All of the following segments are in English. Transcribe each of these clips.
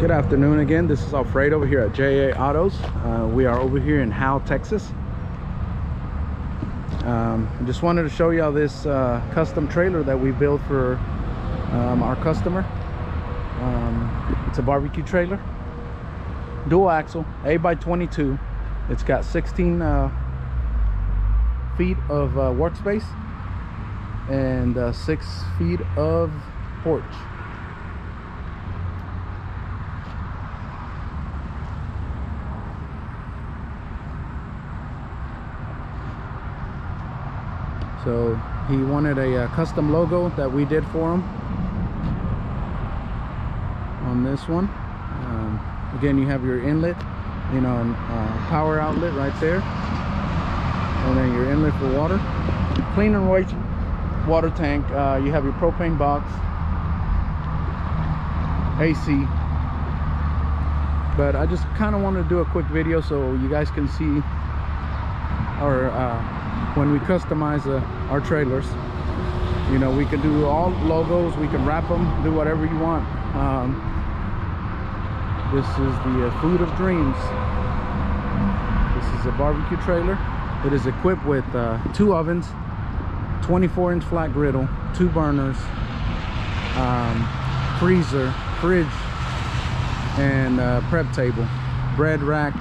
Good afternoon again. This is Alfredo over here at JA Autos. Uh, we are over here in Howe, Texas. Um, I just wanted to show y'all this uh, custom trailer that we built for um, our customer. Um, it's a barbecue trailer, dual axle, 8 by 22. It's got 16 uh, feet of uh, workspace and uh, six feet of porch. So he wanted a, uh custom logo that we did for him on this one. Um, again, you have your inlet, you know, and, uh, power outlet right there, and then your inlet for water. Clean and white water tank. Uh, you have your propane box, AC. But I just kind of wanted to do a quick video so you guys can see our uh, when we customize uh, our trailers. You know we can do all logos we can wrap them do whatever you want. Um, this is the uh, food of dreams. This is a barbecue trailer. It is equipped with uh, two ovens 24 inch flat griddle two burners um, freezer fridge and uh, prep table bread rack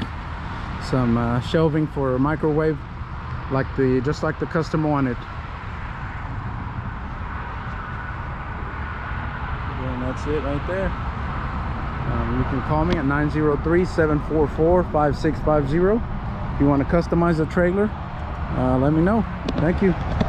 some uh, shelving for microwave like the just like the customer wanted. And that's it right there. Um, you can call me at 903-744-5650 if you want to customize a trailer uh, let me know. Thank you